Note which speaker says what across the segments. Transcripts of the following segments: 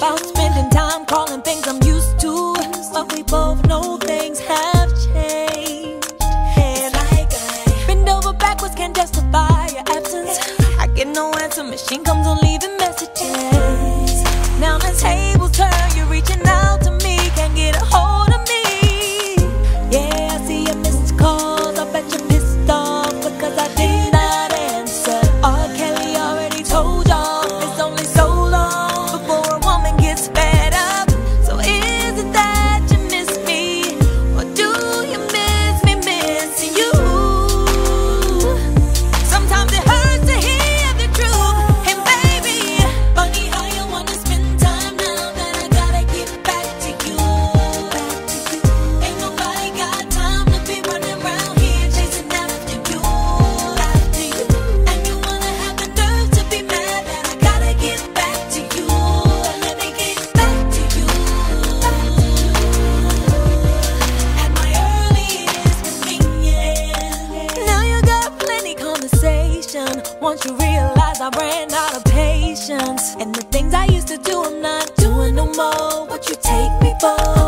Speaker 1: bounce I ran out of patience. And the things I used to do, I'm not doing no more. What you take me for?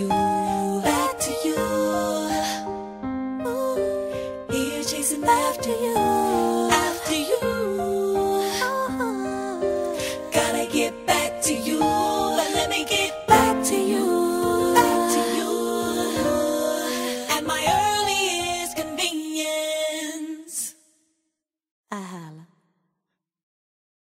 Speaker 1: you.